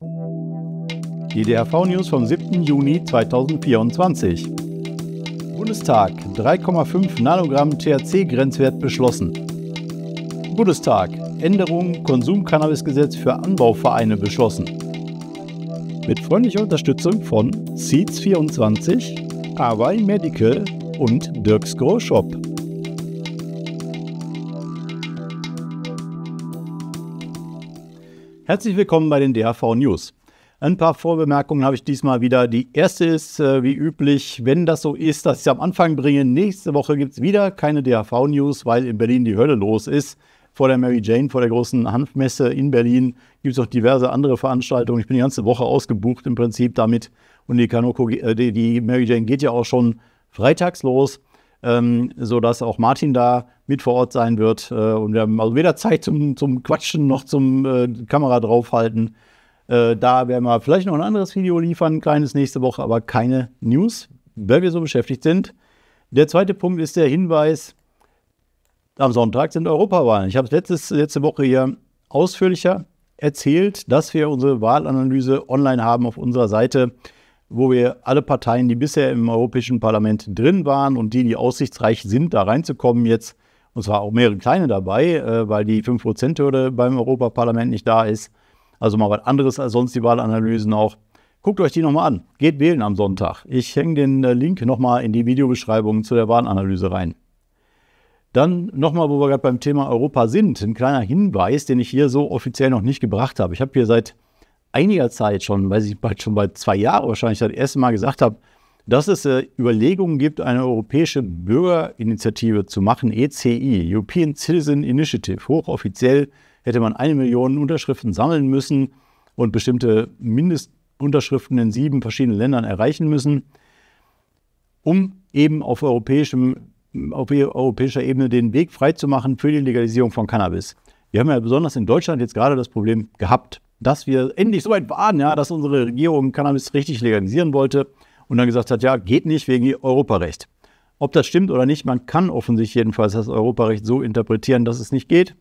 Die DRV-News vom 7. Juni 2024. Bundestag 3,5 Nanogramm THC-Grenzwert beschlossen. Bundestag Änderung Konsumcannabisgesetz für Anbauvereine beschlossen. Mit freundlicher Unterstützung von Seeds24, Awai Medical und Dirks Grow Shop. Herzlich willkommen bei den DHV News. Ein paar Vorbemerkungen habe ich diesmal wieder. Die erste ist, äh, wie üblich, wenn das so ist, dass ich es am Anfang bringe, nächste Woche gibt es wieder keine DHV-News, weil in Berlin die Hölle los ist. Vor der Mary Jane, vor der großen Hanfmesse in Berlin gibt es auch diverse andere Veranstaltungen. Ich bin die ganze Woche ausgebucht im Prinzip damit. Und die, Kanoko, äh, die, die Mary Jane geht ja auch schon freitags los, ähm, sodass auch Martin da mit vor Ort sein wird. Äh, und wir haben also weder Zeit zum, zum Quatschen noch zum äh, Kamera draufhalten. Äh, da werden wir vielleicht noch ein anderes Video liefern, ein kleines nächste Woche, aber keine News, weil wir so beschäftigt sind. Der zweite Punkt ist der Hinweis, am Sonntag sind Europawahlen. Ich habe es letzte Woche hier ausführlicher erzählt, dass wir unsere Wahlanalyse online haben auf unserer Seite, wo wir alle Parteien, die bisher im Europäischen Parlament drin waren und die, die aussichtsreich sind, da reinzukommen, jetzt, und zwar auch mehrere kleine dabei, äh, weil die 5%-Hürde beim Europaparlament nicht da ist, also mal was anderes als sonst die Wahlanalysen auch. Guckt euch die nochmal an. Geht wählen am Sonntag. Ich hänge den äh, Link nochmal in die Videobeschreibung zu der Wahlanalyse rein. Dann nochmal, wo wir gerade beim Thema Europa sind, ein kleiner Hinweis, den ich hier so offiziell noch nicht gebracht habe. Ich habe hier seit einiger Zeit schon, weiß ich bald schon bald zwei Jahre wahrscheinlich, das erste Mal gesagt habe, dass es äh, Überlegungen gibt, eine europäische Bürgerinitiative zu machen, ECI, European Citizen Initiative, hochoffiziell hätte man eine Million Unterschriften sammeln müssen und bestimmte Mindestunterschriften in sieben verschiedenen Ländern erreichen müssen, um eben auf, europäischem, auf europäischer Ebene den Weg freizumachen für die Legalisierung von Cannabis. Wir haben ja besonders in Deutschland jetzt gerade das Problem gehabt, dass wir endlich so weit waren, ja, dass unsere Regierung Cannabis richtig legalisieren wollte und dann gesagt hat, ja, geht nicht wegen Europarecht. Ob das stimmt oder nicht, man kann offensichtlich jedenfalls das Europarecht so interpretieren, dass es nicht geht.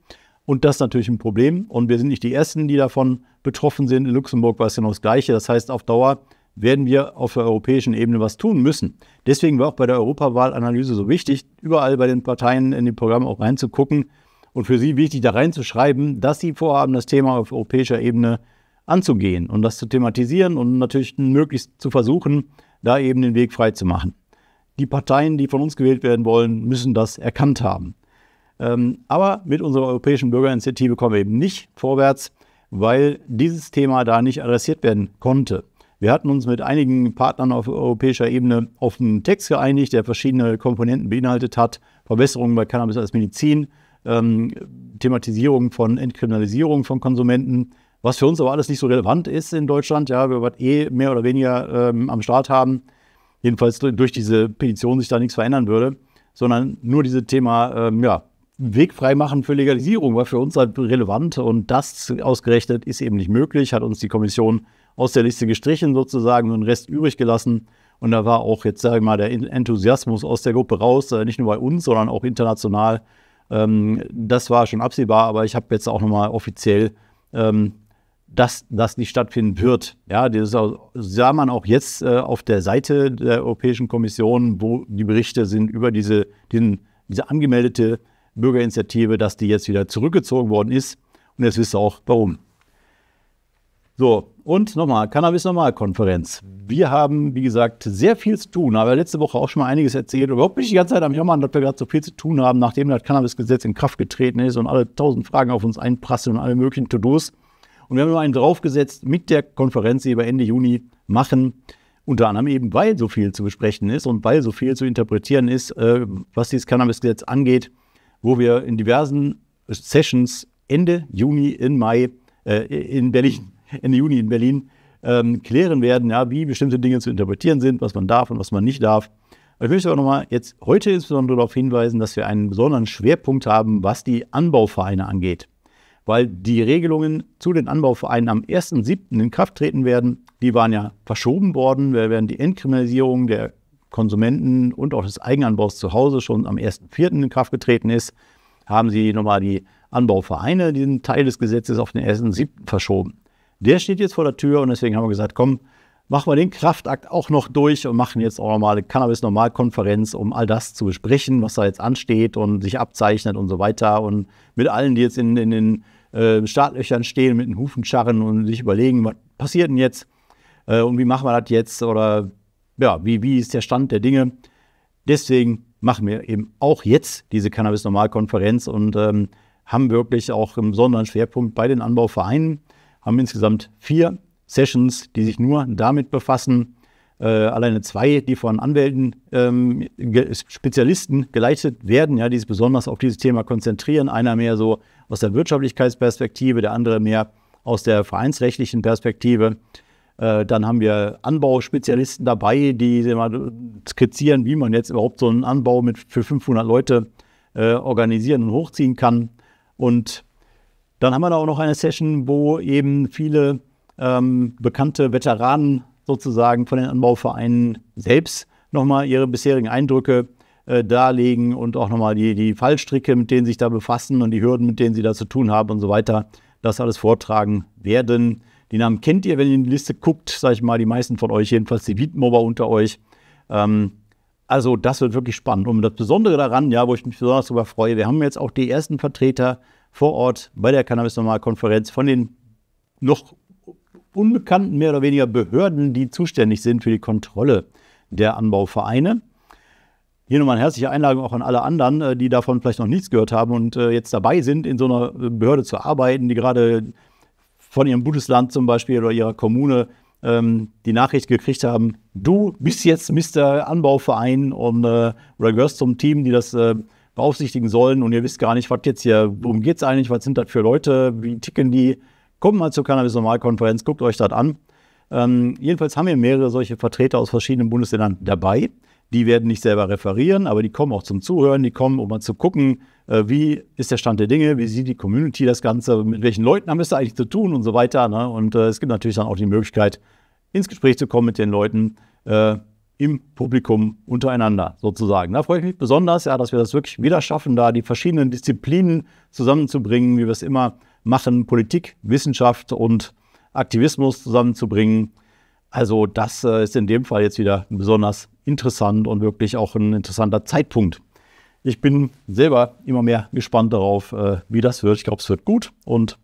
Und das ist natürlich ein Problem. Und wir sind nicht die Ersten, die davon betroffen sind. In Luxemburg war es genau das Gleiche. Das heißt, auf Dauer werden wir auf der europäischen Ebene was tun müssen. Deswegen war auch bei der Europawahlanalyse so wichtig, überall bei den Parteien in die Programme auch reinzugucken und für sie wichtig, da reinzuschreiben, dass sie vorhaben, das Thema auf europäischer Ebene anzugehen und das zu thematisieren und natürlich möglichst zu versuchen, da eben den Weg frei zu machen. Die Parteien, die von uns gewählt werden wollen, müssen das erkannt haben. Ähm, aber mit unserer Europäischen Bürgerinitiative kommen wir eben nicht vorwärts, weil dieses Thema da nicht adressiert werden konnte. Wir hatten uns mit einigen Partnern auf europäischer Ebene auf einen Text geeinigt, der verschiedene Komponenten beinhaltet hat. Verbesserungen bei Cannabis als Medizin, ähm, Thematisierung von Entkriminalisierung von Konsumenten, was für uns aber alles nicht so relevant ist in Deutschland, ja, wir was eh mehr oder weniger ähm, am Start haben. Jedenfalls durch diese Petition sich da nichts verändern würde, sondern nur dieses Thema, ähm, ja, Weg frei machen für Legalisierung war für uns halt relevant und das ausgerechnet ist eben nicht möglich, hat uns die Kommission aus der Liste gestrichen sozusagen und den Rest übrig gelassen. Und da war auch jetzt, sage ich mal, der Enthusiasmus aus der Gruppe raus, äh, nicht nur bei uns, sondern auch international. Ähm, das war schon absehbar, aber ich habe jetzt auch nochmal offiziell, ähm, dass das nicht stattfinden wird. Ja, das sah man auch jetzt äh, auf der Seite der Europäischen Kommission, wo die Berichte sind über diese, diesen, diese angemeldete Bürgerinitiative, dass die jetzt wieder zurückgezogen worden ist. Und jetzt wisst ihr auch, warum. So, und nochmal, Cannabis-Normal-Konferenz. Wir haben, wie gesagt, sehr viel zu tun. Aber letzte Woche auch schon mal einiges erzählt. Überhaupt nicht die ganze Zeit am Jammern, dass wir gerade so viel zu tun haben, nachdem das Cannabis-Gesetz in Kraft getreten ist und alle tausend Fragen auf uns einprasseln und alle möglichen To-Dos. Und wir haben nur einen draufgesetzt mit der Konferenz, die wir Ende Juni machen. Unter anderem eben, weil so viel zu besprechen ist und weil so viel zu interpretieren ist, äh, was dieses Cannabis-Gesetz angeht wo wir in diversen Sessions Ende Juni in Mai äh, in Berlin, Ende Juni in Berlin ähm, klären werden, ja, wie bestimmte Dinge zu interpretieren sind, was man darf und was man nicht darf. Ich möchte aber nochmal jetzt heute insbesondere darauf hinweisen, dass wir einen besonderen Schwerpunkt haben, was die Anbauvereine angeht. Weil die Regelungen zu den Anbauvereinen am 1.7. in Kraft treten werden, die waren ja verschoben worden. Wir werden die Entkriminalisierung der Konsumenten und auch des Eigenanbaus zu Hause schon am 1.4. in Kraft getreten ist, haben sie nochmal die Anbauvereine, diesen Teil des Gesetzes auf den 1.7. verschoben. Der steht jetzt vor der Tür und deswegen haben wir gesagt, komm, machen wir den Kraftakt auch noch durch und machen jetzt auch nochmal eine Cannabis-Normalkonferenz, um all das zu besprechen, was da jetzt ansteht und sich abzeichnet und so weiter. Und mit allen, die jetzt in, in den äh, Startlöchern stehen, mit den Hufen scharren und sich überlegen, was passiert denn jetzt äh, und wie machen wir das jetzt oder ja, wie, wie ist der Stand der Dinge. Deswegen machen wir eben auch jetzt diese Cannabis-Normalkonferenz und ähm, haben wirklich auch im besonderen Schwerpunkt bei den Anbauvereinen, haben insgesamt vier Sessions, die sich nur damit befassen. Äh, alleine zwei, die von Anwälten, ähm, Ge Spezialisten geleitet werden, ja, die sich besonders auf dieses Thema konzentrieren. Einer mehr so aus der Wirtschaftlichkeitsperspektive, der andere mehr aus der vereinsrechtlichen Perspektive. Äh, dann haben wir Anbauspezialisten dabei, die skizzieren, wie man jetzt überhaupt so einen Anbau mit für 500 Leute äh, organisieren und hochziehen kann. Und dann haben wir da auch noch eine Session, wo eben viele ähm, bekannte Veteranen sozusagen von den Anbauvereinen selbst nochmal ihre bisherigen Eindrücke äh, darlegen und auch nochmal die, die Fallstricke, mit denen sie sich da befassen und die Hürden, mit denen sie da zu tun haben und so weiter, das alles vortragen werden. Die Namen kennt ihr, wenn ihr in die Liste guckt, sage ich mal, die meisten von euch, jedenfalls die Wiedenmober unter euch. Ähm, also das wird wirklich spannend. Und das Besondere daran, ja, wo ich mich besonders darüber freue, wir haben jetzt auch die ersten Vertreter vor Ort bei der Cannabis-Normalkonferenz von den noch unbekannten, mehr oder weniger Behörden, die zuständig sind für die Kontrolle der Anbauvereine. Hier nochmal eine herzliche Einladung auch an alle anderen, äh, die davon vielleicht noch nichts gehört haben und äh, jetzt dabei sind, in so einer Behörde zu arbeiten, die gerade von ihrem Bundesland zum Beispiel oder ihrer Kommune ähm, die Nachricht gekriegt haben, du bist jetzt Mr. Anbauverein und, äh, oder gehörst zum Team, die das äh, beaufsichtigen sollen und ihr wisst gar nicht, was jetzt hier, worum geht es eigentlich, was sind das für Leute, wie ticken die. Kommt mal zur Cannabis-Normalkonferenz, guckt euch das an. Ähm, jedenfalls haben wir mehrere solche Vertreter aus verschiedenen Bundesländern dabei. Die werden nicht selber referieren, aber die kommen auch zum Zuhören, die kommen, um mal zu gucken, äh, wie ist der Stand der Dinge, wie sieht die Community das Ganze, mit welchen Leuten haben wir es eigentlich zu tun und so weiter. Ne? Und äh, es gibt natürlich dann auch die Möglichkeit, ins Gespräch zu kommen mit den Leuten äh, im Publikum untereinander sozusagen. Da freue ich mich besonders, ja, dass wir das wirklich wieder schaffen, da die verschiedenen Disziplinen zusammenzubringen, wie wir es immer machen, Politik, Wissenschaft und Aktivismus zusammenzubringen. Also das äh, ist in dem Fall jetzt wieder besonders interessant und wirklich auch ein interessanter Zeitpunkt. Ich bin selber immer mehr gespannt darauf, äh, wie das wird. Ich glaube, es wird gut und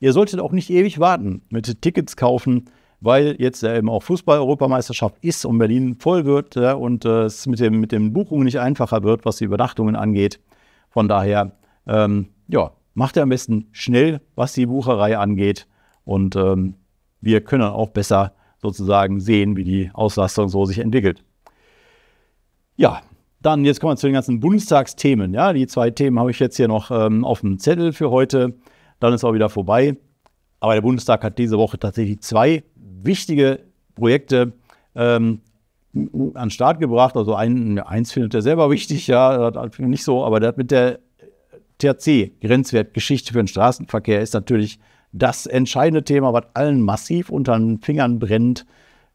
ihr solltet auch nicht ewig warten mit Tickets kaufen, weil jetzt ja eben auch Fußball-Europameisterschaft ist und Berlin voll wird ja, und äh, es mit, dem, mit den Buchungen nicht einfacher wird, was die Übernachtungen angeht. Von daher, ähm, ja, macht ihr am besten schnell, was die Bucherei angeht und ähm, wir können auch besser sozusagen sehen, wie die Auslastung so sich entwickelt. Ja, dann jetzt kommen wir zu den ganzen Bundestagsthemen. Ja, die zwei Themen habe ich jetzt hier noch ähm, auf dem Zettel für heute. Dann ist auch wieder vorbei. Aber der Bundestag hat diese Woche tatsächlich zwei wichtige Projekte ähm, an den Start gebracht. Also ein, eins findet er selber wichtig, ja, nicht so, aber hat mit der THC-Grenzwertgeschichte für den Straßenverkehr ist natürlich das entscheidende Thema, was allen massiv unter den Fingern brennt.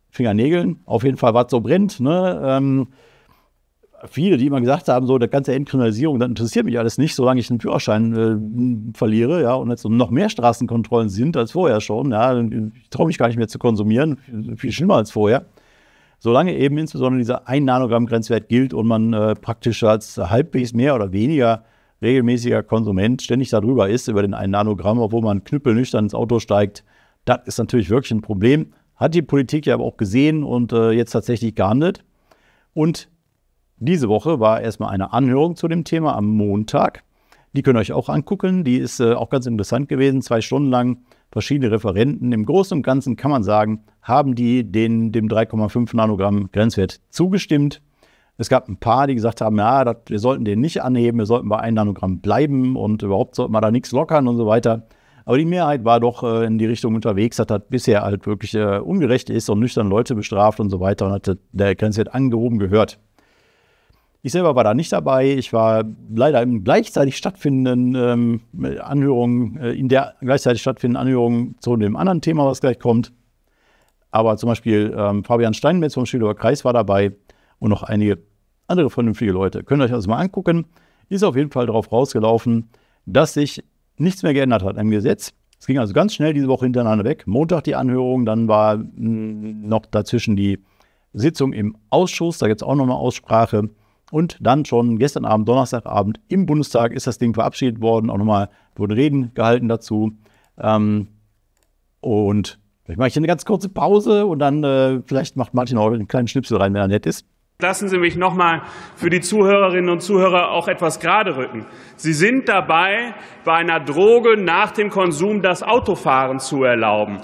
Fingernägeln, auf jeden Fall, was so brennt. Ne? Ähm, viele, die immer gesagt haben, so, der ganze Entkriminalisierung, das interessiert mich alles nicht, solange ich einen Führerschein äh, verliere, ja, und jetzt noch mehr Straßenkontrollen sind als vorher schon, ja, ich traue mich gar nicht mehr zu konsumieren, viel schlimmer als vorher. Solange eben insbesondere dieser 1 Nanogramm Grenzwert gilt und man äh, praktisch als halbwegs mehr oder weniger regelmäßiger Konsument ständig darüber ist, über den 1 Nanogramm, obwohl man knüppelnüchtern ins Auto steigt, das ist natürlich wirklich ein Problem. Hat die Politik ja aber auch gesehen und äh, jetzt tatsächlich gehandelt. Und diese Woche war erstmal eine Anhörung zu dem Thema am Montag. Die könnt ihr euch auch angucken. Die ist äh, auch ganz interessant gewesen. Zwei Stunden lang verschiedene Referenten. Im Großen und Ganzen kann man sagen, haben die den, dem 3,5 Nanogramm Grenzwert zugestimmt. Es gab ein paar, die gesagt haben, ja, dat, wir sollten den nicht anheben, wir sollten bei 1 Nanogramm bleiben und überhaupt sollten wir da nichts lockern und so weiter. Aber die Mehrheit war doch äh, in die Richtung unterwegs, dass das bisher halt wirklich äh, ungerecht ist und nüchtern Leute bestraft und so weiter und hat der Grenzwert angehoben gehört. Ich selber war da nicht dabei. Ich war leider im gleichzeitig stattfindenden ähm, Anhörung, äh, in der gleichzeitig stattfindenden Anhörung zu dem anderen Thema, was gleich kommt. Aber zum Beispiel ähm, Fabian Steinmetz vom Schüler Kreis war dabei und noch einige andere vernünftige Leute. Könnt ihr euch also mal angucken. Ist auf jeden Fall darauf rausgelaufen, dass sich nichts mehr geändert hat am Gesetz. Es ging also ganz schnell diese Woche hintereinander weg. Montag die Anhörung, dann war hm, noch dazwischen die Sitzung im Ausschuss, da gibt es auch noch eine Aussprache. Und dann schon gestern Abend, Donnerstagabend im Bundestag ist das Ding verabschiedet worden. Auch nochmal wurden Reden gehalten dazu. Ähm, und vielleicht mache ich eine ganz kurze Pause und dann äh, vielleicht macht Martin auch einen kleinen Schnipsel rein, wenn er nett ist. Lassen Sie mich noch mal für die Zuhörerinnen und Zuhörer auch etwas gerade rücken. Sie sind dabei, bei einer Droge nach dem Konsum das Autofahren zu erlauben.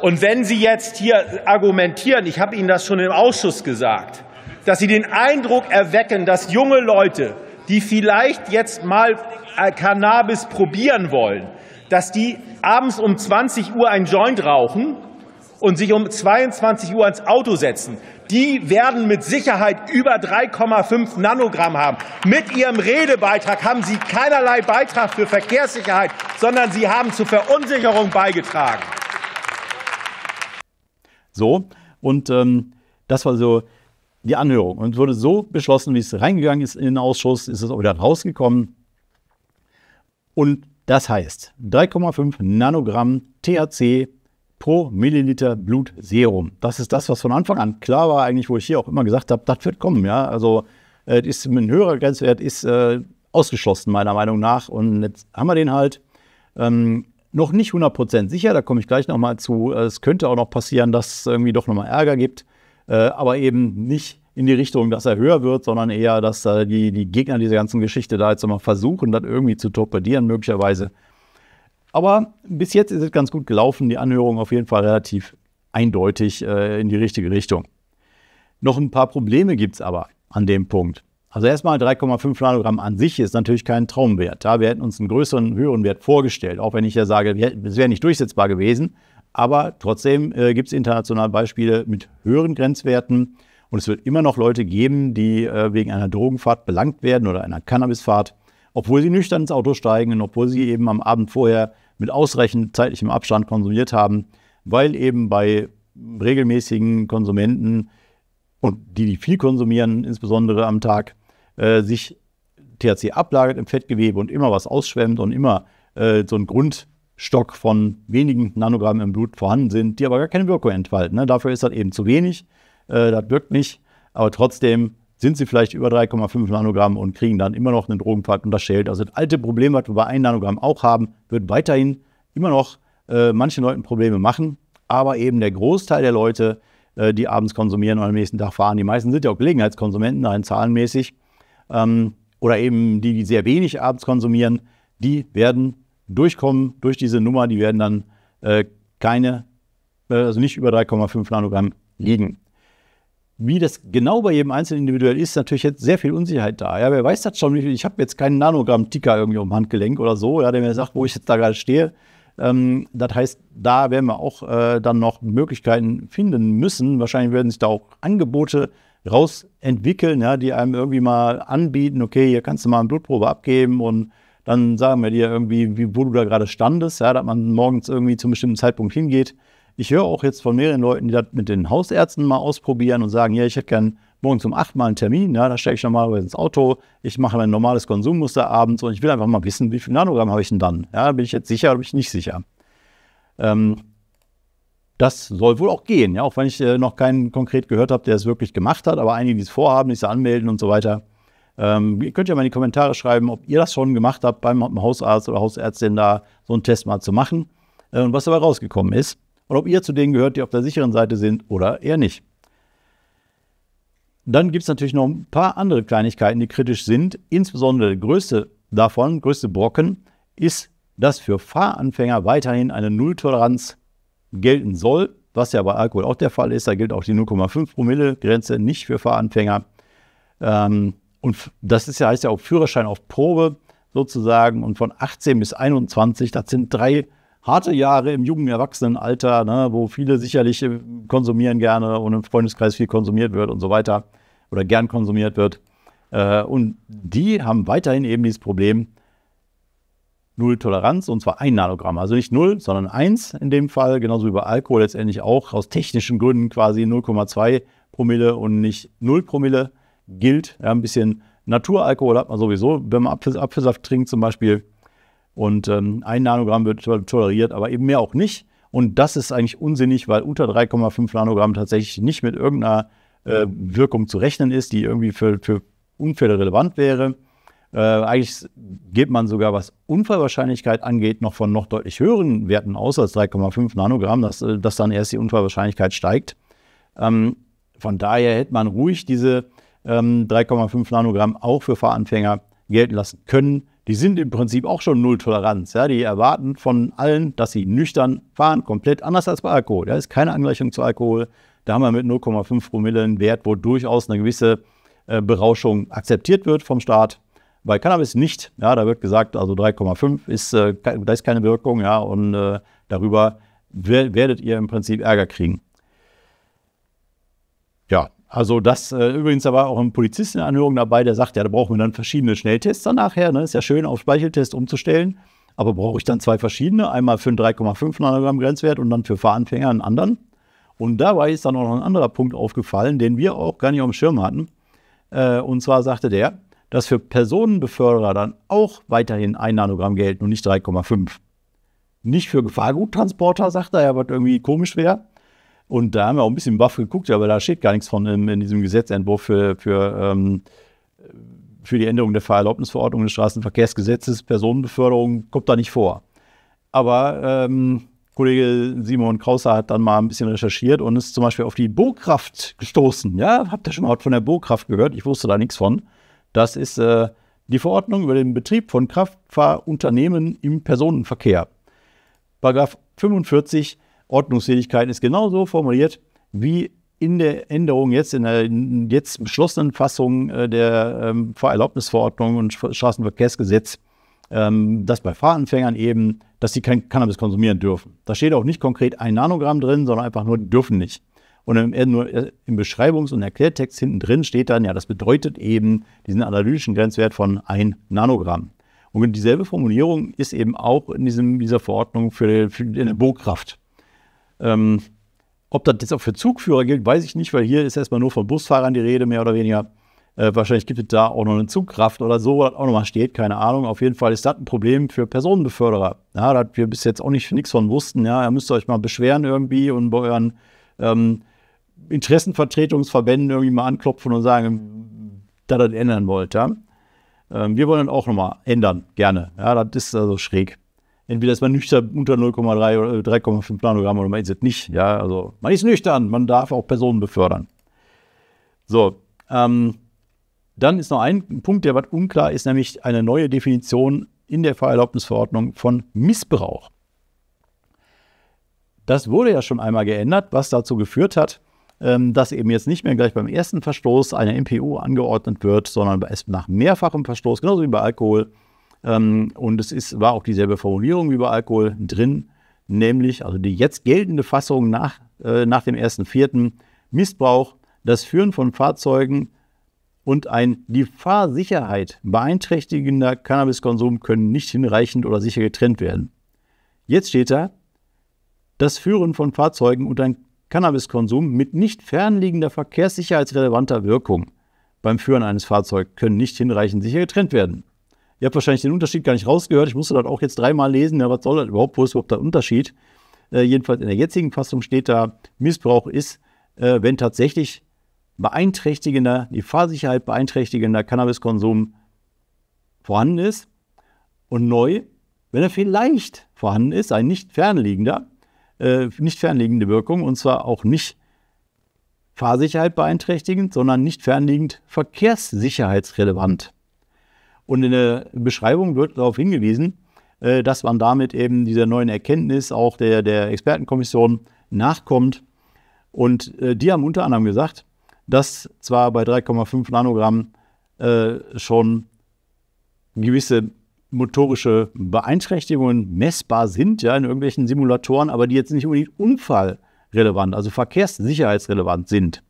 Und wenn Sie jetzt hier argumentieren, ich habe Ihnen das schon im Ausschuss gesagt, dass Sie den Eindruck erwecken, dass junge Leute, die vielleicht jetzt mal äh, Cannabis probieren wollen, dass die abends um 20 Uhr ein Joint rauchen und sich um 22 Uhr ans Auto setzen, die werden mit Sicherheit über 3,5 Nanogramm haben. Mit ihrem Redebeitrag haben sie keinerlei Beitrag für Verkehrssicherheit, sondern sie haben zur Verunsicherung beigetragen. So, und ähm, das war so die Anhörung und wurde so beschlossen, wie es reingegangen ist in den Ausschuss, ist es auch wieder rausgekommen. Und das heißt 3,5 Nanogramm THC pro Milliliter Blutserum. Das ist das, was von Anfang an klar war, eigentlich, wo ich hier auch immer gesagt habe, das wird kommen. Ja, also äh, ist ein höherer Grenzwert ist äh, ausgeschlossen meiner Meinung nach. Und jetzt haben wir den halt. Ähm, noch nicht 100% sicher, da komme ich gleich nochmal zu. Es könnte auch noch passieren, dass es irgendwie doch nochmal Ärger gibt, aber eben nicht in die Richtung, dass er höher wird, sondern eher, dass äh, die, die Gegner dieser ganzen Geschichte da jetzt nochmal versuchen, das irgendwie zu torpedieren, möglicherweise. Aber bis jetzt ist es ganz gut gelaufen, die Anhörung auf jeden Fall relativ eindeutig äh, in die richtige Richtung. Noch ein paar Probleme gibt es aber an dem Punkt. Also erstmal 3,5 Nanogramm an sich ist natürlich kein Traumwert. Ja, wir hätten uns einen größeren, höheren Wert vorgestellt, auch wenn ich ja sage, es wäre nicht durchsetzbar gewesen. Aber trotzdem äh, gibt es international Beispiele mit höheren Grenzwerten. Und es wird immer noch Leute geben, die äh, wegen einer Drogenfahrt belangt werden oder einer Cannabisfahrt, obwohl sie nüchtern ins Auto steigen und obwohl sie eben am Abend vorher mit ausreichend zeitlichem Abstand konsumiert haben, weil eben bei regelmäßigen Konsumenten und die, die viel konsumieren, insbesondere am Tag, äh, sich THC ablagert im Fettgewebe und immer was ausschwemmt und immer äh, so ein Grundstock von wenigen Nanogramm im Blut vorhanden sind, die aber gar keine Wirkung entfalten. Ne? Dafür ist das eben zu wenig, äh, das wirkt nicht, aber trotzdem sind sie vielleicht über 3,5 Nanogramm und kriegen dann immer noch einen Drogenpfad unterstellt. Also das alte Problem, was wir bei 1 Nanogramm auch haben, wird weiterhin immer noch äh, manchen Leuten Probleme machen, aber eben der Großteil der Leute, äh, die abends konsumieren und am nächsten Tag fahren, die meisten sind ja auch Gelegenheitskonsumenten, rein zahlenmäßig, ähm, oder eben die, die sehr wenig abends konsumieren, die werden durchkommen durch diese Nummer, die werden dann äh, keine, äh, also nicht über 3,5 Nanogramm liegen. Wie das genau bei jedem Einzelnen individuell ist, natürlich jetzt sehr viel Unsicherheit da. Ja, wer weiß das schon? Ich habe jetzt keinen Nanogramm-Ticker irgendwie um Handgelenk oder so, ja, der mir sagt, wo ich jetzt da gerade stehe. Ähm, das heißt, da werden wir auch äh, dann noch Möglichkeiten finden müssen. Wahrscheinlich werden sich da auch Angebote rausentwickeln, ja, die einem irgendwie mal anbieten, okay, hier kannst du mal eine Blutprobe abgeben und dann sagen wir dir irgendwie, wie, wo du da gerade standest, ja, dass man morgens irgendwie zu einem bestimmten Zeitpunkt hingeht. Ich höre auch jetzt von mehreren Leuten, die das mit den Hausärzten mal ausprobieren und sagen, ja, ich hätte gern morgens um acht mal einen Termin, ja, da stelle ich normalerweise ins Auto, ich mache mein normales Konsummuster abends und ich will einfach mal wissen, wie viel Nanogramm habe ich denn dann? Ja, bin ich jetzt sicher oder bin ich nicht sicher? Ähm, das soll wohl auch gehen, ja, auch wenn ich äh, noch keinen konkret gehört habe, der es wirklich gemacht hat, aber einige, die es vorhaben, die es anmelden und so weiter. Ähm, ihr könnt ja mal in die Kommentare schreiben, ob ihr das schon gemacht habt, beim Hausarzt oder Hausärztin da so einen Test mal zu machen äh, und was dabei rausgekommen ist. Und ob ihr zu denen gehört, die auf der sicheren Seite sind oder eher nicht. Dann gibt es natürlich noch ein paar andere Kleinigkeiten, die kritisch sind. Insbesondere der größte davon, größte Brocken, ist, dass für Fahranfänger weiterhin eine Nulltoleranz gelten soll, was ja bei Alkohol auch der Fall ist. Da gilt auch die 0,5 Promille Grenze nicht für Fahranfänger. Ähm, und das ist ja, heißt ja auch Führerschein auf Probe sozusagen. Und von 18 bis 21, das sind drei harte Jahre im jungen Erwachsenenalter, ne, wo viele sicherlich äh, konsumieren gerne und im Freundeskreis viel konsumiert wird und so weiter oder gern konsumiert wird. Äh, und die haben weiterhin eben dieses Problem, Null Toleranz und zwar ein Nanogramm. Also nicht null, sondern eins in dem Fall, genauso wie bei Alkohol letztendlich auch aus technischen Gründen quasi 0,2 Promille und nicht 0 Promille gilt. Ja, ein bisschen Naturalkohol hat man sowieso, wenn man Apfel, Apfelsaft trinkt zum Beispiel. Und ähm, ein Nanogramm wird toleriert, aber eben mehr auch nicht. Und das ist eigentlich unsinnig, weil unter 3,5 Nanogramm tatsächlich nicht mit irgendeiner äh, Wirkung zu rechnen ist, die irgendwie für, für Unfälle relevant wäre. Äh, eigentlich geht man sogar, was Unfallwahrscheinlichkeit angeht, noch von noch deutlich höheren Werten aus als 3,5 Nanogramm, dass, äh, dass dann erst die Unfallwahrscheinlichkeit steigt. Ähm, von daher hätte man ruhig diese ähm, 3,5 Nanogramm auch für Fahranfänger gelten lassen können. Die sind im Prinzip auch schon Null Toleranz. Ja? Die erwarten von allen, dass sie nüchtern fahren, komplett anders als bei Alkohol. Da ist keine Angleichung zu Alkohol. Da haben wir mit 0,5 Promille einen Wert, wo durchaus eine gewisse äh, Berauschung akzeptiert wird vom Staat. Bei Cannabis nicht. Ja, da wird gesagt, also 3,5 ist, äh, da ist keine Wirkung, ja, und äh, darüber werdet ihr im Prinzip Ärger kriegen. Ja, also das äh, übrigens, da war auch ein Polizist in der Anhörung dabei, der sagt, ja, da brauchen wir dann verschiedene Schnelltests dann nachher. Ne? Ist ja schön, auf Speicheltest umzustellen. Aber brauche ich dann zwei verschiedene? Einmal für einen 3,5 Nanogramm Grenzwert und dann für Fahranfänger einen anderen. Und dabei ist dann auch noch ein anderer Punkt aufgefallen, den wir auch gar nicht auf dem Schirm hatten. Äh, und zwar sagte der, dass für Personenbeförderer dann auch weiterhin ein Nanogramm gelten und nicht 3,5. Nicht für Gefahrguttransporter, sagt er ja, was irgendwie komisch wäre. Und da haben wir auch ein bisschen baff geguckt, aber da steht gar nichts von in, in diesem Gesetzentwurf für, für, ähm, für die Änderung der Fahrerlaubnisverordnung des Straßenverkehrsgesetzes. Personenbeförderung kommt da nicht vor. Aber ähm, Kollege Simon Krauser hat dann mal ein bisschen recherchiert und ist zum Beispiel auf die Bohrkraft gestoßen. Ja, habt ihr schon mal von der Bohrkraft gehört? Ich wusste da nichts von. Das ist äh, die Verordnung über den Betrieb von Kraftfahrunternehmen im Personenverkehr. Paragraph 45 Ordnungsfähigkeit ist genauso formuliert wie in der Änderung jetzt, in der jetzt beschlossenen Fassung äh, der ähm, Fahrerlaubnisverordnung und Straßenverkehrsgesetz, ähm, dass bei Fahranfängern eben, dass sie kein Cannabis konsumieren dürfen. Da steht auch nicht konkret ein Nanogramm drin, sondern einfach nur, dürfen nicht. Und im, nur äh, im Beschreibungs- und Erklärtext hinten drin steht dann, ja, das bedeutet eben diesen analytischen Grenzwert von ein Nanogramm. Und dieselbe Formulierung ist eben auch in diesem, dieser Verordnung für, für eine Bohrkraft. Ähm, ob das jetzt auch für Zugführer gilt, weiß ich nicht, weil hier ist erstmal nur von Busfahrern die Rede, mehr oder weniger. Äh, wahrscheinlich gibt es da auch noch eine Zugkraft oder so, was auch nochmal steht, keine Ahnung. Auf jeden Fall ist das ein Problem für Personenbeförderer. Ja, da wir bis jetzt auch nicht nichts von wussten. Ja, ihr müsst euch mal beschweren irgendwie und bei euren ähm, Interessenvertretungsverbänden irgendwie mal anklopfen und sagen, dass ihr das ändern wollt. Ja? Ähm, wir wollen das auch nochmal ändern, gerne. Ja, das ist also schräg. Entweder ist man nüchtern unter 0,3 oder 3,5 Nanogramm oder man ist es nicht. Ja, also man ist nüchtern, man darf auch Personen befördern. So, ähm, dann ist noch ein Punkt, der was unklar ist, nämlich eine neue Definition in der Fahrerlaubnisverordnung von Missbrauch. Das wurde ja schon einmal geändert, was dazu geführt hat, ähm, dass eben jetzt nicht mehr gleich beim ersten Verstoß eine MPU angeordnet wird, sondern erst nach mehrfachem Verstoß, genauso wie bei Alkohol, ähm, und es ist, war auch dieselbe Formulierung wie bei Alkohol drin, nämlich, also die jetzt geltende Fassung nach, äh, nach dem 1.4. Missbrauch, das Führen von Fahrzeugen und ein die Fahrsicherheit beeinträchtigender Cannabiskonsum können nicht hinreichend oder sicher getrennt werden. Jetzt steht da, das Führen von Fahrzeugen und ein Cannabiskonsum mit nicht fernliegender verkehrssicherheitsrelevanter Wirkung beim Führen eines Fahrzeugs können nicht hinreichend sicher getrennt werden. Ihr habt wahrscheinlich den Unterschied gar nicht rausgehört. Ich musste das auch jetzt dreimal lesen. Ja, was soll das überhaupt? Wo ist überhaupt der Unterschied? Äh, jedenfalls in der jetzigen Fassung steht da, Missbrauch ist, äh, wenn tatsächlich beeinträchtigender, die Fahrsicherheit beeinträchtigender Cannabiskonsum vorhanden ist. Und neu, wenn er vielleicht vorhanden ist, ein nicht fernliegender, äh, nicht fernliegende Wirkung, und zwar auch nicht Fahrsicherheit beeinträchtigend, sondern nicht fernliegend verkehrssicherheitsrelevant. Und in der Beschreibung wird darauf hingewiesen, äh, dass man damit eben dieser neuen Erkenntnis auch der, der Expertenkommission nachkommt. Und äh, die haben unter anderem gesagt, dass zwar bei 3,5 Nanogramm äh, schon gewisse motorische Beeinträchtigungen messbar sind, ja, in irgendwelchen Simulatoren, aber die jetzt nicht unbedingt unfallrelevant, also verkehrssicherheitsrelevant sind.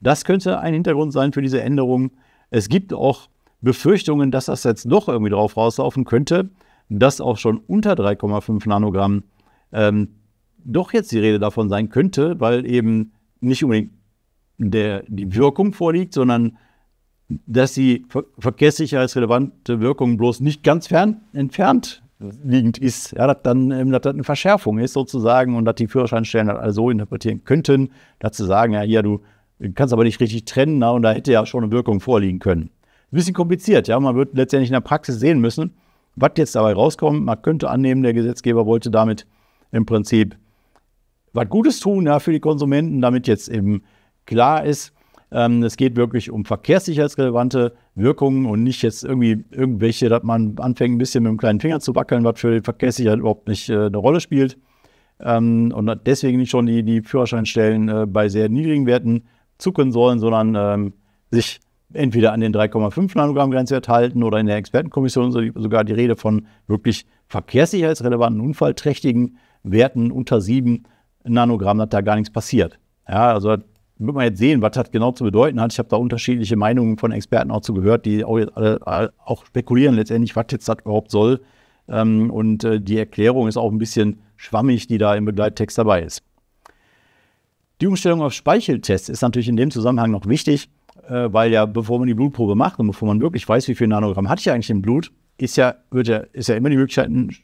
Das könnte ein Hintergrund sein für diese Änderung. Es gibt auch Befürchtungen, dass das jetzt doch irgendwie drauf rauslaufen könnte, dass auch schon unter 3,5 Nanogramm ähm, doch jetzt die Rede davon sein könnte, weil eben nicht unbedingt der, die Wirkung vorliegt, sondern dass die ver verkehrssicherheitsrelevante Wirkung bloß nicht ganz fern entfernt liegend ist, ja, dass dann ähm, dass das eine Verschärfung ist sozusagen und dass die Führerscheinstellen das also so interpretieren könnten, dazu sagen, ja, hier, du kannst aber nicht richtig trennen, na, und da hätte ja schon eine Wirkung vorliegen können. Ein bisschen kompliziert, ja, man wird letztendlich in der Praxis sehen müssen, was jetzt dabei rauskommt. Man könnte annehmen, der Gesetzgeber wollte damit im Prinzip was Gutes tun, ja, für die Konsumenten, damit jetzt eben klar ist, ähm, es geht wirklich um verkehrssicherheitsrelevante Wirkungen und nicht jetzt irgendwie irgendwelche, dass man anfängt, ein bisschen mit dem kleinen Finger zu wackeln, was für die Verkehrssicherheit überhaupt nicht äh, eine Rolle spielt. Ähm, und deswegen nicht schon die, die Führerscheinstellen äh, bei sehr niedrigen Werten zucken sollen, sondern ähm, sich entweder an den 3,5 Nanogramm Grenzwert halten oder in der Expertenkommission sogar die Rede von wirklich verkehrssicherheitsrelevanten, unfallträchtigen Werten unter 7 Nanogramm, dass da gar nichts passiert. Ja, also wird man jetzt sehen, was das genau zu bedeuten hat. Ich habe da unterschiedliche Meinungen von Experten auch zu gehört, die auch, alle, auch spekulieren letztendlich, was jetzt das überhaupt soll. Ähm, und äh, die Erklärung ist auch ein bisschen schwammig, die da im Begleittext dabei ist. Die Umstellung auf Speicheltest ist natürlich in dem Zusammenhang noch wichtig, äh, weil ja, bevor man die Blutprobe macht und bevor man wirklich weiß, wie viel Nanogramm hatte ich eigentlich im Blut, ist ja, wird ja, ist ja immer die Möglichkeit, einen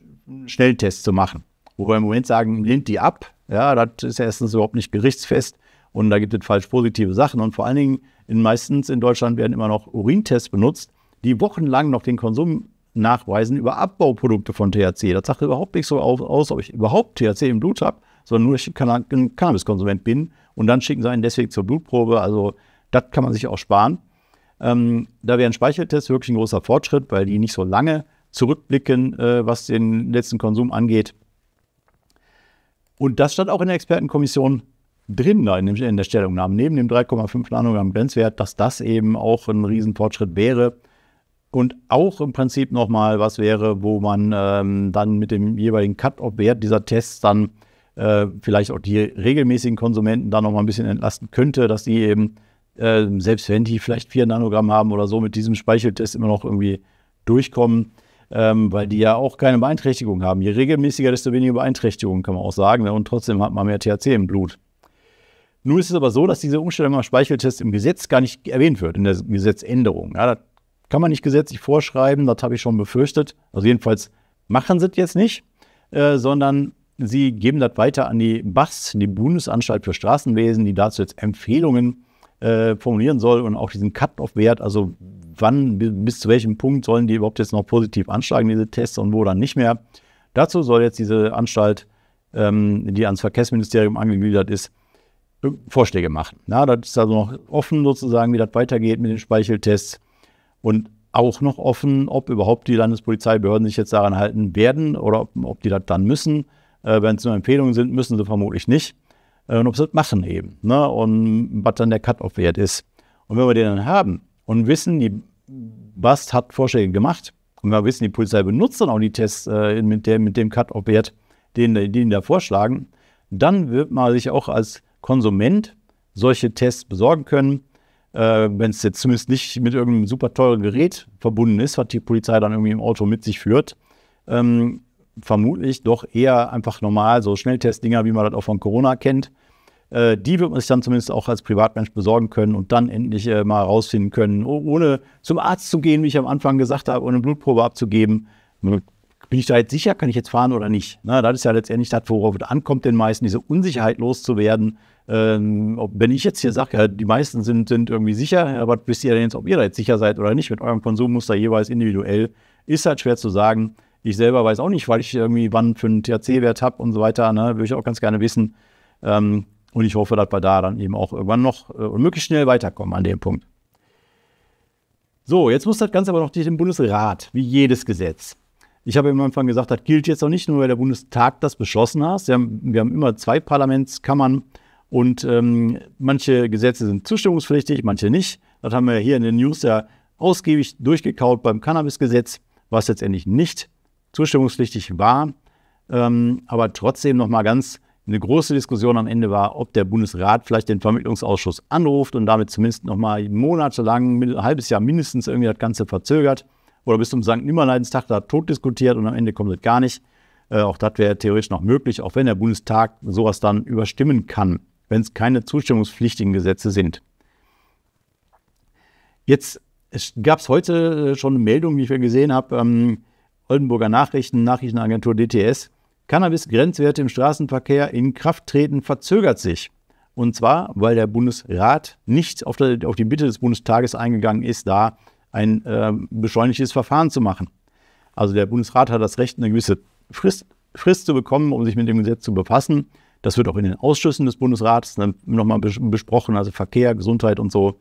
Schnelltest zu machen. Wo wir im Moment sagen, lehnt die ab. Ja, das ist erstens überhaupt nicht gerichtsfest und da gibt es falsch positive Sachen. Und vor allen Dingen, in, meistens in Deutschland werden immer noch Urintests benutzt, die wochenlang noch den Konsum nachweisen über Abbauprodukte von THC. Das sagt überhaupt nicht so aus, ob ich überhaupt THC im Blut habe, sondern nur, dass ich ein Cannabiskonsument bin. Und dann schicken sie einen deswegen zur Blutprobe. Also das kann man sich auch sparen. Ähm, da wäre ein Speicheltest wirklich ein großer Fortschritt, weil die nicht so lange zurückblicken, äh, was den letzten Konsum angeht. Und das stand auch in der Expertenkommission drin da in, dem, in der Stellungnahme, neben dem 3,5 Nanogramm Grenzwert, dass das eben auch ein Riesenfortschritt wäre. Und auch im Prinzip nochmal was wäre, wo man ähm, dann mit dem jeweiligen Cut-Off-Wert dieser Tests dann äh, vielleicht auch die regelmäßigen Konsumenten dann nochmal ein bisschen entlasten könnte, dass die eben, äh, selbst wenn die vielleicht 4 Nanogramm haben oder so, mit diesem Speicheltest immer noch irgendwie durchkommen, ähm, weil die ja auch keine Beeinträchtigung haben. Je regelmäßiger, desto weniger Beeinträchtigungen, kann man auch sagen. Ne? Und trotzdem hat man mehr THC im Blut. Nun ist es aber so, dass diese Umstellung am Speicheltest im Gesetz gar nicht erwähnt wird, in der Gesetzänderung. Ja, das kann man nicht gesetzlich vorschreiben, das habe ich schon befürchtet. Also jedenfalls machen sie es jetzt nicht, äh, sondern sie geben das weiter an die BAS, die Bundesanstalt für Straßenwesen, die dazu jetzt Empfehlungen äh, formulieren soll und auch diesen Cut-off-Wert, also wann, bis zu welchem Punkt sollen die überhaupt jetzt noch positiv anschlagen, diese Tests und wo dann nicht mehr. Dazu soll jetzt diese Anstalt, ähm, die ans Verkehrsministerium angegliedert ist, Vorschläge machen. Ja, das ist also noch offen sozusagen, wie das weitergeht mit den Speicheltests und auch noch offen, ob überhaupt die Landespolizeibehörden sich jetzt daran halten werden oder ob, ob die das dann müssen. Äh, Wenn es nur Empfehlungen sind, müssen sie vermutlich nicht. Äh, und ob sie das machen eben. Ne? Und was dann der Cut-Off-Wert ist. Und wenn wir den dann haben und wissen, die BAST hat Vorschläge gemacht und wir wissen, die Polizei benutzt dann auch die Tests äh, mit, der, mit dem Cut-Off-Wert, den, den die da vorschlagen, dann wird man sich auch als Konsument solche Tests besorgen können. Äh, Wenn es jetzt zumindest nicht mit irgendeinem super teuren Gerät verbunden ist, was die Polizei dann irgendwie im Auto mit sich führt. Ähm, vermutlich doch eher einfach normal, so Schnelltestdinger, wie man das auch von Corona kennt. Äh, die wird man sich dann zumindest auch als Privatmensch besorgen können und dann endlich äh, mal herausfinden können, ohne zum Arzt zu gehen, wie ich am Anfang gesagt habe, ohne Blutprobe abzugeben bin ich da jetzt sicher, kann ich jetzt fahren oder nicht? Na, das ist ja letztendlich das, worauf es ankommt, den meisten, diese Unsicherheit loszuwerden. Ähm, wenn ich jetzt hier sage, ja, die meisten sind, sind irgendwie sicher, aber wisst ihr denn jetzt, ob ihr da jetzt sicher seid oder nicht mit eurem Konsummuster jeweils individuell, ist halt schwer zu sagen. Ich selber weiß auch nicht, weil ich irgendwie wann für einen THC-Wert habe und so weiter, ne, würde ich auch ganz gerne wissen. Ähm, und ich hoffe, dass wir da dann eben auch irgendwann noch äh, und möglichst schnell weiterkommen an dem Punkt. So, jetzt muss das Ganze aber noch durch den Bundesrat, wie jedes Gesetz. Ich habe am Anfang gesagt, das gilt jetzt auch nicht nur, weil der Bundestag das beschlossen hat. Wir haben, wir haben immer zwei Parlamentskammern und ähm, manche Gesetze sind zustimmungspflichtig, manche nicht. Das haben wir hier in den News ja ausgiebig durchgekaut beim Cannabisgesetz, was letztendlich nicht zustimmungspflichtig war. Ähm, aber trotzdem nochmal ganz eine große Diskussion am Ende war, ob der Bundesrat vielleicht den Vermittlungsausschuss anruft und damit zumindest nochmal monatelang, ein halbes Jahr mindestens irgendwie das Ganze verzögert oder bis zum St. Nimmerleinstag da tot diskutiert und am Ende kommt es gar nicht. Äh, auch das wäre theoretisch noch möglich, auch wenn der Bundestag sowas dann überstimmen kann, wenn es keine zustimmungspflichtigen Gesetze sind. Jetzt gab es heute äh, schon eine Meldung, wie ich gesehen habe, ähm, Oldenburger Nachrichten, Nachrichtenagentur DTS, Cannabis-Grenzwerte im Straßenverkehr in Kraft treten verzögert sich. Und zwar, weil der Bundesrat nicht auf, der, auf die Bitte des Bundestages eingegangen ist, da ein äh, beschleunigtes Verfahren zu machen. Also der Bundesrat hat das Recht, eine gewisse Frist, Frist zu bekommen, um sich mit dem Gesetz zu befassen. Das wird auch in den Ausschüssen des Bundesrats nochmal besprochen, also Verkehr, Gesundheit und so,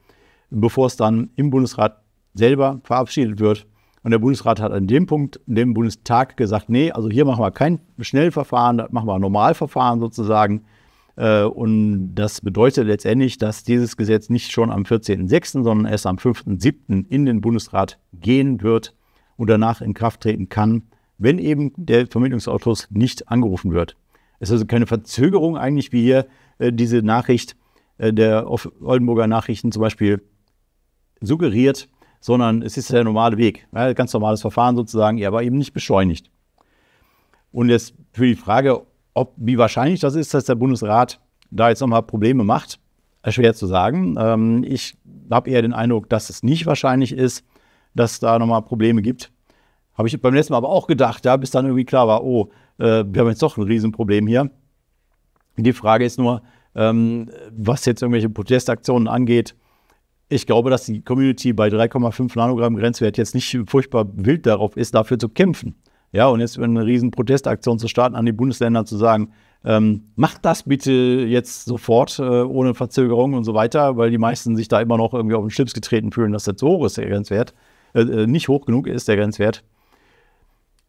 bevor es dann im Bundesrat selber verabschiedet wird. Und der Bundesrat hat an dem Punkt, dem Bundestag gesagt, nee, also hier machen wir kein Schnellverfahren, das machen wir ein Normalverfahren sozusagen. Äh, und das bedeutet letztendlich, dass dieses Gesetz nicht schon am 14.06., sondern erst am 5.07. in den Bundesrat gehen wird und danach in Kraft treten kann, wenn eben der Vermittlungsausschuss nicht angerufen wird. Es ist also keine Verzögerung eigentlich, wie hier äh, diese Nachricht äh, der Oldenburger Nachrichten zum Beispiel suggeriert, sondern es ist der normale Weg. Ja, ganz normales Verfahren sozusagen, ja, aber eben nicht beschleunigt. Und jetzt für die Frage, ob, wie wahrscheinlich das ist, dass der Bundesrat da jetzt nochmal Probleme macht, schwer zu sagen. Ähm, ich habe eher den Eindruck, dass es nicht wahrscheinlich ist, dass da nochmal Probleme gibt. Habe ich beim letzten Mal aber auch gedacht, ja, bis dann irgendwie klar war, oh, äh, wir haben jetzt doch ein Riesenproblem hier. Die Frage ist nur, ähm, was jetzt irgendwelche Protestaktionen angeht. Ich glaube, dass die Community bei 3,5 Nanogramm Grenzwert jetzt nicht furchtbar wild darauf ist, dafür zu kämpfen. Ja, und jetzt eine riesen Protestaktion zu starten, an die Bundesländer zu sagen, ähm, macht das bitte jetzt sofort äh, ohne Verzögerung und so weiter, weil die meisten sich da immer noch irgendwie auf den Schlips getreten fühlen, dass der zu hoch ist, der Grenzwert, äh, äh, nicht hoch genug ist, der Grenzwert.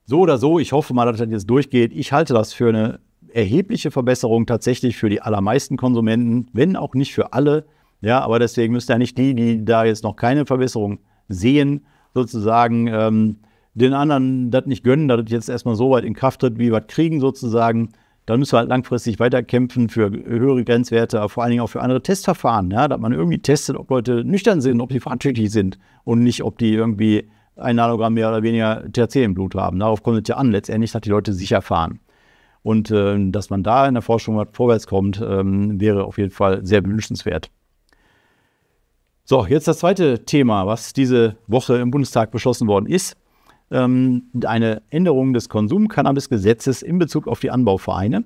So oder so, ich hoffe mal, dass das jetzt durchgeht. Ich halte das für eine erhebliche Verbesserung tatsächlich für die allermeisten Konsumenten, wenn auch nicht für alle. Ja, aber deswegen müsste ja nicht die, die da jetzt noch keine Verbesserung sehen, sozusagen ähm, den anderen das nicht gönnen, dass das jetzt erstmal so weit in Kraft tritt, wie wir kriegen sozusagen. Dann müssen wir halt langfristig weiterkämpfen für höhere Grenzwerte, aber vor allen Dingen auch für andere Testverfahren, ja, dass man irgendwie testet, ob Leute nüchtern sind, ob sie fahrtüchtig sind und nicht, ob die irgendwie ein Nanogramm mehr oder weniger THC im Blut haben. Darauf kommt es ja an, letztendlich, dass die Leute sicher fahren. Und äh, dass man da in der Forschung vorwärts kommt, ähm, wäre auf jeden Fall sehr wünschenswert. So, jetzt das zweite Thema, was diese Woche im Bundestag beschlossen worden ist ähm, eine Änderung des Konsumcannabis-Gesetzes in Bezug auf die Anbauvereine.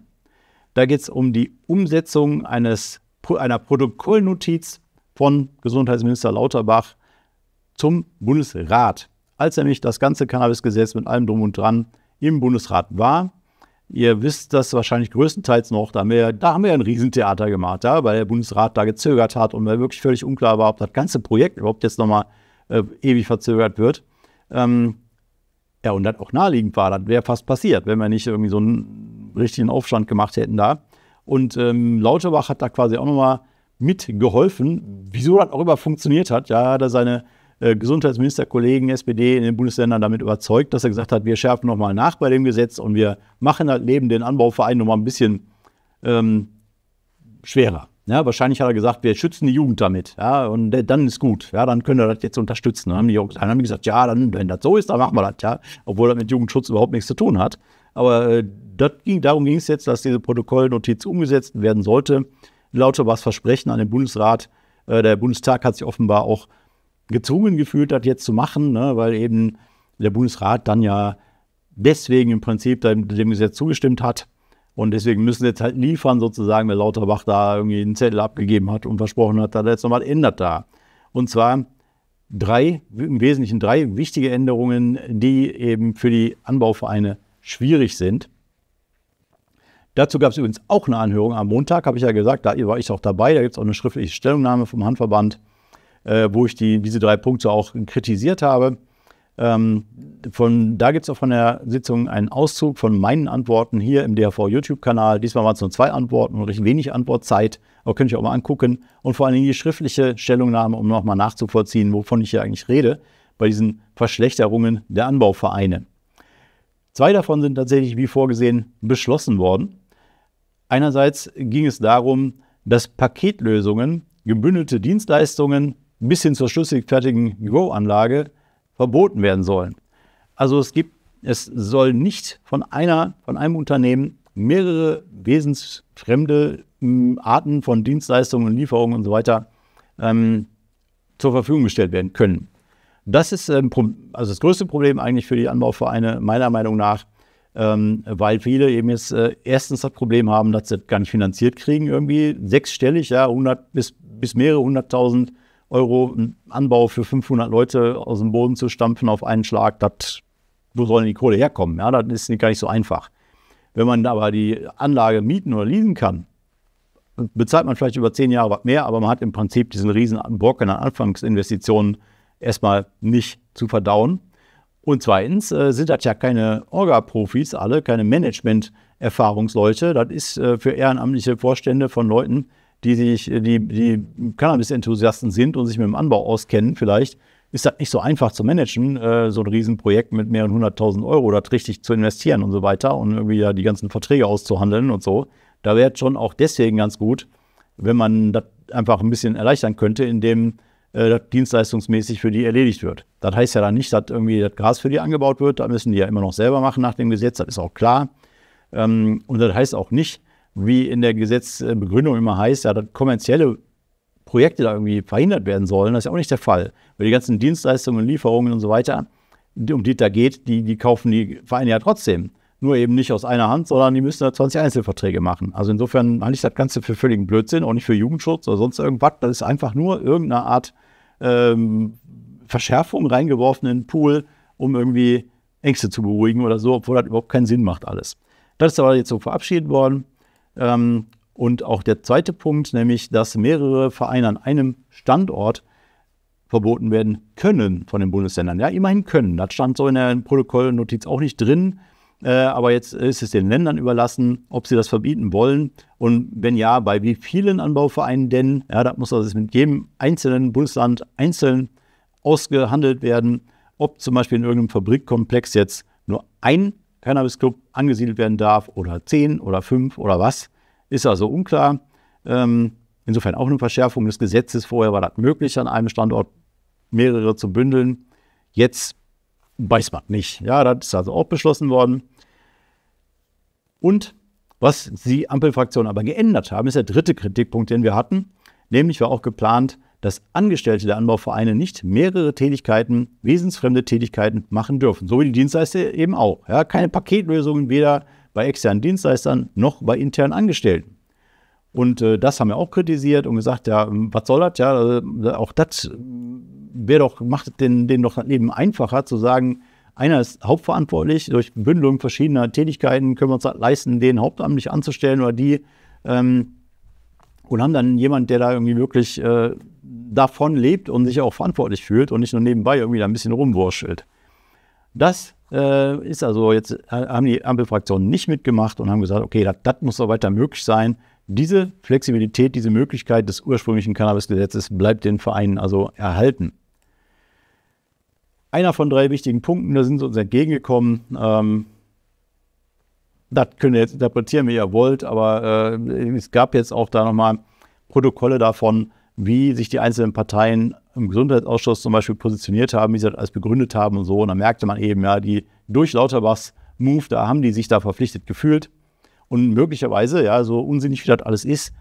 Da geht es um die Umsetzung eines, einer Protokollnotiz von Gesundheitsminister Lauterbach zum Bundesrat, als nämlich das ganze Cannabis-Gesetz mit allem drum und dran im Bundesrat war. Ihr wisst das wahrscheinlich größtenteils noch, da haben wir, da haben wir ein Riesentheater gemacht, ja, weil der Bundesrat da gezögert hat und weil wirklich völlig unklar war, ob das ganze Projekt überhaupt jetzt nochmal äh, ewig verzögert wird. Ähm, ja, und das auch naheliegend war, das wäre fast passiert, wenn wir nicht irgendwie so einen richtigen Aufstand gemacht hätten da. Und ähm, Lauterbach hat da quasi auch nochmal mitgeholfen, wieso das auch immer funktioniert hat. Ja, er seine äh, Gesundheitsministerkollegen SPD in den Bundesländern damit überzeugt, dass er gesagt hat, wir schärfen nochmal nach bei dem Gesetz und wir machen halt neben den Anbauvereinen nochmal ein bisschen ähm, schwerer. Ja, wahrscheinlich hat er gesagt, wir schützen die Jugend damit. Ja, und dann ist gut. Ja, dann können wir das jetzt unterstützen. Dann haben die, dann haben die gesagt, ja, dann, wenn das so ist, dann machen wir das. Ja, obwohl das mit Jugendschutz überhaupt nichts zu tun hat. Aber äh, ging, darum ging es jetzt, dass diese Protokollnotiz umgesetzt werden sollte. Lauter was Versprechen an den Bundesrat. Äh, der Bundestag hat sich offenbar auch gezwungen gefühlt, das jetzt zu machen, ne, weil eben der Bundesrat dann ja deswegen im Prinzip dem, dem Gesetz zugestimmt hat. Und deswegen müssen jetzt halt liefern, sozusagen, weil Lauterbach da irgendwie einen Zettel abgegeben hat und versprochen hat, dass er jetzt nochmal ändert da. Und zwar drei, im Wesentlichen drei wichtige Änderungen, die eben für die Anbauvereine schwierig sind. Dazu gab es übrigens auch eine Anhörung am Montag, habe ich ja gesagt, da war ich auch dabei. Da gibt es auch eine schriftliche Stellungnahme vom Handverband, äh, wo ich die, diese drei Punkte auch kritisiert habe. Ähm, von, da gibt es auch von der Sitzung einen Auszug von meinen Antworten hier im DHV-YouTube-Kanal. Diesmal waren es nur zwei Antworten und recht wenig Antwortzeit, aber könnt ihr auch mal angucken. Und vor allen Dingen die schriftliche Stellungnahme, um nochmal nachzuvollziehen, wovon ich hier eigentlich rede, bei diesen Verschlechterungen der Anbauvereine. Zwei davon sind tatsächlich wie vorgesehen beschlossen worden. Einerseits ging es darum, dass Paketlösungen, gebündelte Dienstleistungen bis hin zur schlüssig fertigen Grow-Anlage verboten werden sollen. Also es gibt, es soll nicht von einer, von einem Unternehmen mehrere wesensfremde hm, Arten von Dienstleistungen und Lieferungen und so weiter ähm, zur Verfügung gestellt werden können. Das ist ähm, also das größte Problem eigentlich für die Anbauvereine, meiner Meinung nach, ähm, weil viele eben jetzt äh, erstens das Problem haben, dass sie das gar nicht finanziert kriegen, irgendwie sechsstellig, ja, 100 bis, bis mehrere hunderttausend Euro Anbau für 500 Leute aus dem Boden zu stampfen auf einen Schlag, das, wo soll denn die Kohle herkommen? Ja, das ist gar nicht so einfach. Wenn man aber die Anlage mieten oder leasen kann, bezahlt man vielleicht über zehn Jahre was mehr, aber man hat im Prinzip diesen riesen Brocken an Anfangsinvestitionen erstmal nicht zu verdauen. Und zweitens äh, sind das ja keine Orga-Profis, alle, keine Management-Erfahrungsleute. Das ist äh, für ehrenamtliche Vorstände von Leuten, die sich, die, die Cannabis-Enthusiasten sind und sich mit dem Anbau auskennen, vielleicht, ist das nicht so einfach zu managen, äh, so ein Riesenprojekt mit mehreren hunderttausend Euro, das richtig zu investieren und so weiter und irgendwie ja die ganzen Verträge auszuhandeln und so. Da wäre es schon auch deswegen ganz gut, wenn man das einfach ein bisschen erleichtern könnte, indem äh, das dienstleistungsmäßig für die erledigt wird. Das heißt ja dann nicht, dass irgendwie das Gras für die angebaut wird. Da müssen die ja immer noch selber machen nach dem Gesetz, das ist auch klar. Ähm, und das heißt auch nicht, wie in der Gesetzbegründung immer heißt, ja, dass kommerzielle Projekte da irgendwie verhindert werden sollen. Das ist ja auch nicht der Fall. Weil die ganzen Dienstleistungen, Lieferungen und so weiter, um die es da geht, die, die kaufen die Vereine ja trotzdem. Nur eben nicht aus einer Hand, sondern die müssen da 20 Einzelverträge machen. Also insofern halte ich das Ganze für völligen Blödsinn, auch nicht für Jugendschutz oder sonst irgendwas. Das ist einfach nur irgendeine Art ähm, Verschärfung reingeworfen in den Pool, um irgendwie Ängste zu beruhigen oder so, obwohl das überhaupt keinen Sinn macht alles. Das ist aber jetzt so verabschiedet worden. Ähm, und auch der zweite Punkt, nämlich, dass mehrere Vereine an einem Standort verboten werden können von den Bundesländern. Ja, immerhin können. Das stand so in der Protokollnotiz auch nicht drin. Äh, aber jetzt ist es den Ländern überlassen, ob sie das verbieten wollen. Und wenn ja, bei wie vielen Anbauvereinen denn? Ja, das muss also mit jedem einzelnen Bundesland einzeln ausgehandelt werden. Ob zum Beispiel in irgendeinem Fabrikkomplex jetzt nur ein Cannabis-Club angesiedelt werden darf oder zehn oder fünf oder was, ist also unklar. Ähm, insofern auch eine Verschärfung des Gesetzes. Vorher war das möglich, an einem Standort mehrere zu bündeln. Jetzt weiß man nicht. Ja, das ist also auch beschlossen worden. Und was die Ampelfraktion aber geändert haben, ist der dritte Kritikpunkt, den wir hatten. Nämlich war auch geplant, dass Angestellte der Anbauvereine nicht mehrere Tätigkeiten, wesensfremde Tätigkeiten machen dürfen. So wie die Dienstleister eben auch. Ja, keine Paketlösungen weder bei externen Dienstleistern noch bei internen Angestellten. Und äh, das haben wir auch kritisiert und gesagt, ja, was soll das? Ja, äh, auch das wäre doch, macht den, den doch das Leben einfacher zu sagen, einer ist hauptverantwortlich, durch Bündelung verschiedener Tätigkeiten können wir uns leisten, den hauptamtlich anzustellen oder die ähm, und haben dann jemanden, der da irgendwie wirklich äh, davon lebt und sich auch verantwortlich fühlt und nicht nur nebenbei irgendwie da ein bisschen rumwurschelt. Das äh, ist also jetzt, haben die Ampelfraktionen nicht mitgemacht und haben gesagt, okay, das muss so weiter möglich sein. Diese Flexibilität, diese Möglichkeit des ursprünglichen Cannabisgesetzes bleibt den Vereinen also erhalten. Einer von drei wichtigen Punkten, da sind sie uns entgegengekommen. Ähm, das könnt ihr jetzt interpretieren, wie ihr wollt, aber äh, es gab jetzt auch da nochmal Protokolle davon, wie sich die einzelnen Parteien im Gesundheitsausschuss zum Beispiel positioniert haben, wie sie das alles begründet haben und so. Und da merkte man eben, ja, die durch Lauterbachs Move, da haben die sich da verpflichtet gefühlt. Und möglicherweise, ja, so unsinnig wie das alles ist,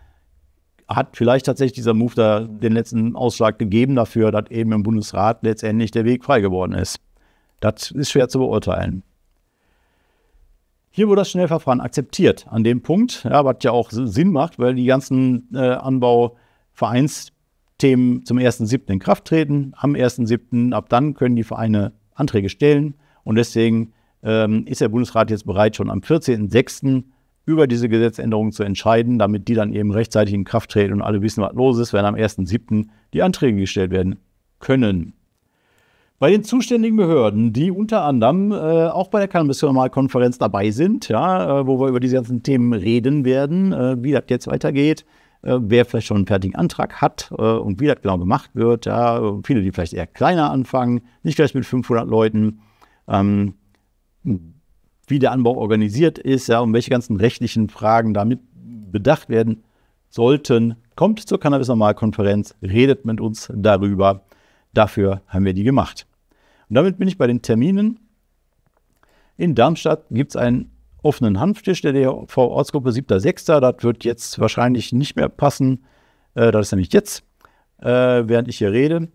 hat vielleicht tatsächlich dieser Move da den letzten Ausschlag gegeben dafür, dass eben im Bundesrat letztendlich der Weg frei geworden ist. Das ist schwer zu beurteilen. Hier wurde das Schnellverfahren akzeptiert an dem Punkt, ja, was ja auch Sinn macht, weil die ganzen äh, Anbauvereinsthemen zum 1.7. in Kraft treten. Am 1.7. ab dann können die Vereine Anträge stellen und deswegen ähm, ist der Bundesrat jetzt bereit, schon am 14.06. über diese Gesetzänderungen zu entscheiden, damit die dann eben rechtzeitig in Kraft treten und alle wissen, was los ist, wenn am 1.07. die Anträge gestellt werden können. Bei den zuständigen Behörden, die unter anderem äh, auch bei der Cannabis-Konferenz dabei sind, ja, äh, wo wir über diese ganzen Themen reden werden, äh, wie das jetzt weitergeht, äh, wer vielleicht schon einen fertigen Antrag hat äh, und wie das genau gemacht wird. Ja, viele, die vielleicht eher kleiner anfangen, nicht gleich mit 500 Leuten, ähm, wie der Anbau organisiert ist ja, und welche ganzen rechtlichen Fragen damit bedacht werden sollten. Kommt zur Cannabis-Normalkonferenz, redet mit uns darüber. Dafür haben wir die gemacht. Und damit bin ich bei den Terminen. In Darmstadt gibt es einen offenen Hanftisch der DV-Ortsgruppe 7.6. Das wird jetzt wahrscheinlich nicht mehr passen. Äh, das ist nämlich jetzt, äh, während ich hier rede.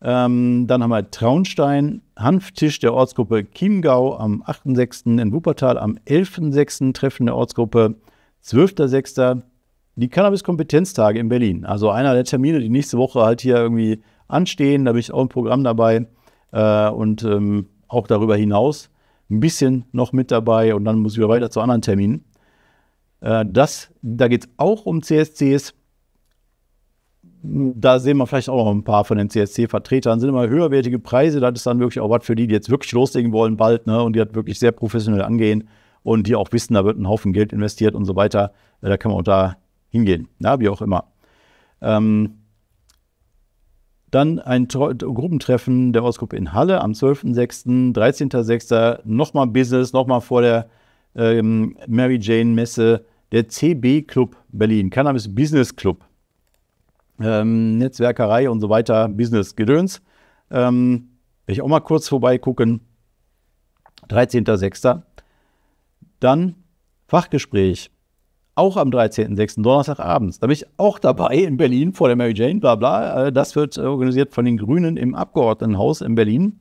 Ähm, dann haben wir Traunstein, Hanftisch der Ortsgruppe Chiemgau am 8.6. in Wuppertal, am 11.6. Treffen der Ortsgruppe, 12.6. die Cannabis-Kompetenztage in Berlin. Also einer der Termine, die nächste Woche halt hier irgendwie anstehen. Da bin ich auch im Programm dabei äh, und ähm, auch darüber hinaus ein bisschen noch mit dabei und dann muss ich wieder weiter zu anderen Terminen. Äh, das, da geht es auch um CSCs da sehen wir vielleicht auch noch ein paar von den CSC-Vertretern, sind immer höherwertige Preise. Das ist dann wirklich auch was für die, die jetzt wirklich loslegen wollen bald ne, und die das wirklich sehr professionell angehen und die auch wissen, da wird ein Haufen Geld investiert und so weiter. Da kann man auch da hingehen, ja, wie auch immer. Ähm, dann ein Gruppentreffen der Ortsgruppe in Halle am 12.06., 13.06. Nochmal Business, nochmal vor der ähm, Mary Jane Messe, der CB Club Berlin, Cannabis Business Club ähm, Netzwerkerei und so weiter, Business-Gedöns. Ähm, will ich auch mal kurz vorbeigucken. 13.06. Dann Fachgespräch. Auch am 13.06. Donnerstagabends. Da bin ich auch dabei in Berlin vor der Mary Jane, bla bla. Äh, das wird organisiert von den Grünen im Abgeordnetenhaus in Berlin.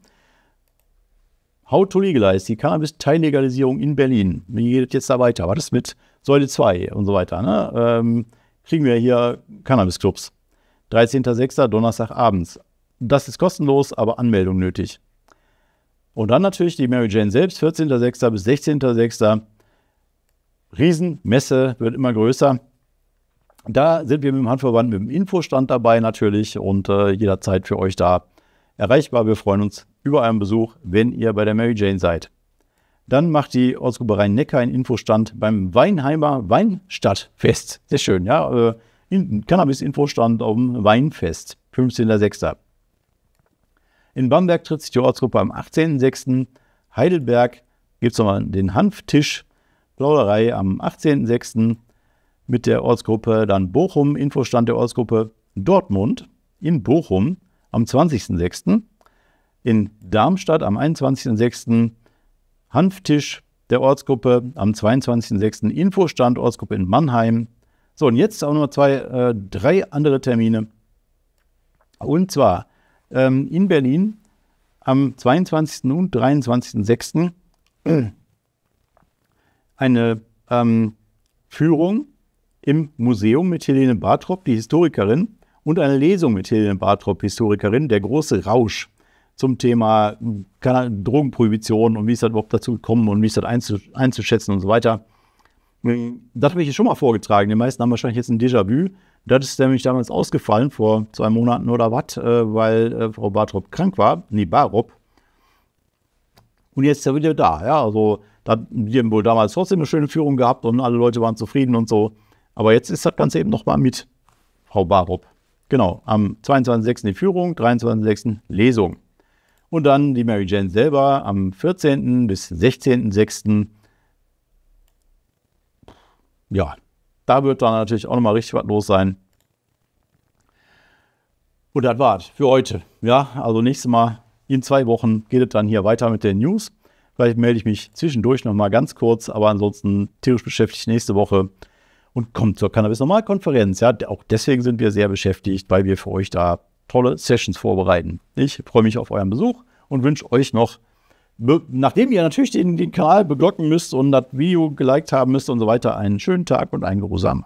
How to legalize, die Cannabis-Teillegalisierung in Berlin. Wie geht es jetzt da weiter? Was ist mit Säule 2 und so weiter? Ne? Ähm, kriegen wir hier Cannabis-Clubs. 13.06. Donnerstagabends. Das ist kostenlos, aber Anmeldung nötig. Und dann natürlich die Mary Jane selbst, 14.06. bis 16.06. Riesenmesse, wird immer größer. Da sind wir mit dem Handverband mit dem Infostand dabei natürlich und äh, jederzeit für euch da erreichbar. Wir freuen uns über einen Besuch, wenn ihr bei der Mary Jane seid. Dann macht die Ortsgruppe Rhein-Neckar einen Infostand beim Weinheimer Weinstadtfest. Sehr schön, ja. Äh, Cannabis-Infostand auf dem Weinfest, 15.06. In Bamberg tritt sich die Ortsgruppe am 18.06. Heidelberg gibt es nochmal den Hanftisch, Plauderei am 18.06. mit der Ortsgruppe, dann Bochum, Infostand der Ortsgruppe Dortmund in Bochum am 20.06. In Darmstadt am 21.06. Hanftisch der Ortsgruppe am 22.06. Infostand Ortsgruppe in Mannheim so, und jetzt auch noch zwei, äh, drei andere Termine. Und zwar ähm, in Berlin am 22. und 23.06. eine ähm, Führung im Museum mit Helene Bartrop, die Historikerin, und eine Lesung mit Helene Bartrop, Historikerin, der große Rausch zum Thema Drogenprohibition und wie ist das überhaupt dazu gekommen und wie ist das einzuschätzen und so weiter. Das habe ich hier schon mal vorgetragen. Die meisten haben wahrscheinlich jetzt ein Déjà-vu. Das ist nämlich damals ausgefallen, vor zwei Monaten oder was, äh, weil äh, Frau Bartrop krank war. Nee, Barop. Und jetzt ist er wieder da. Ja, also, da, die haben wohl damals trotzdem eine schöne Führung gehabt und alle Leute waren zufrieden und so. Aber jetzt ist das Ganze eben nochmal mit Frau Barop. Genau, am 22.06. die Führung, 23.06. Lesung. Und dann die Mary Jane selber am 14. bis 16.06 ja, da wird dann natürlich auch nochmal richtig was los sein. Und das war's für heute. Ja, also nächstes Mal in zwei Wochen geht es dann hier weiter mit den News. Vielleicht melde ich mich zwischendurch nochmal ganz kurz, aber ansonsten tierisch beschäftigt nächste Woche und kommt zur Cannabis Normalkonferenz. Ja, auch deswegen sind wir sehr beschäftigt, weil wir für euch da tolle Sessions vorbereiten. Ich freue mich auf euren Besuch und wünsche euch noch nachdem ihr natürlich den, den Kanal beglocken müsst und das Video geliked haben müsst und so weiter, einen schönen Tag und einen geruhsamen